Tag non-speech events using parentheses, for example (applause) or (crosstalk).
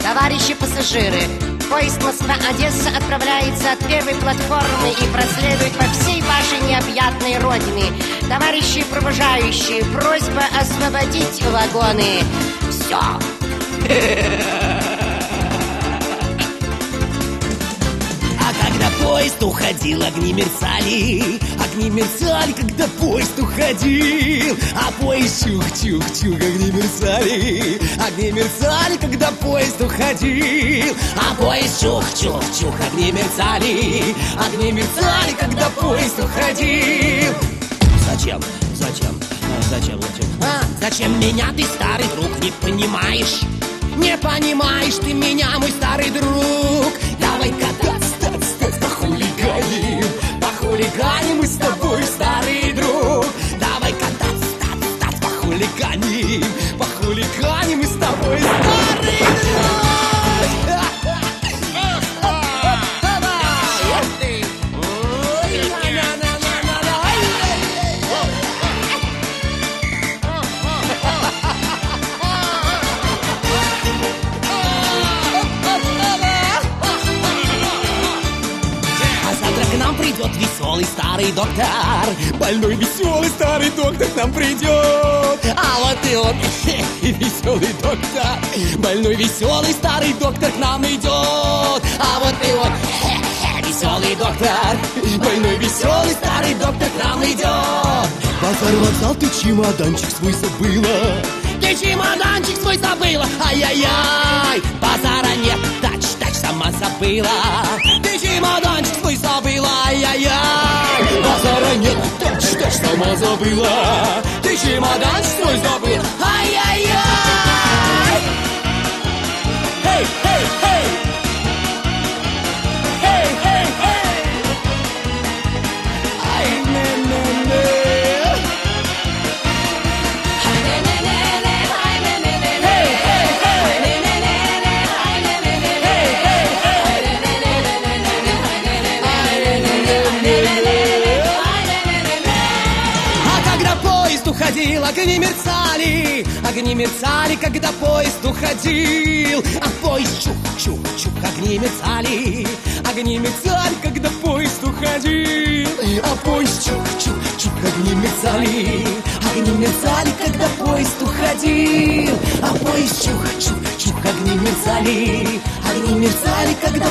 Товарищи пассажиры, поезд Москва-Одесса отправляется от первой платформы и проследует по всей вашей необъятной родине. Товарищи провожающие, просьба освободить вагоны. Все. (laughs) поезд уходил, огни мерцали Огни мерцали, когда поезд уходил А поезд чух-чух-чух, огни мерцали Огни мерцали, когда поезд уходил А поезд чух-чух-чух, огни мерцали Огни мерцали, когда поезд уходил Зачем? Зачем? А, Зачем? Зачем? А, зачем меня ты, старый друг, не понимаешь? Не понимаешь ты меня, мой старый друг придет веселый старый доктор. Больной веселый старый доктор к нам придет. А вот и он, (laughs) веселый доктор. Больной веселый старый доктор к нам идет. А вот и он, веселый доктор. Больной веселый старый доктор к нам идет. Базар вокзал, ты чемоданчик свой забыла. Ты чемоданчик свой забыла. Ай-яй-яй тач, сама забыла. Ты чемоданчик свой забыла Ай-яй-яй. Базара нет, тач, тач, сама забыла. Ты чемоданчик свой забыла Ай-яй-яй поезд уходил, огни мерцали. Огни мерцали, когда поезд уходил. А поезд чух-чух-чух, огни мерцали. Огни мерцали, когда поезд уходил. А поезд чух-чух-чух, огни мерцали. Огни мерцали, когда поезд уходил. А поезд чух-чух-чух, огни мерцали. Огни мерцали, когда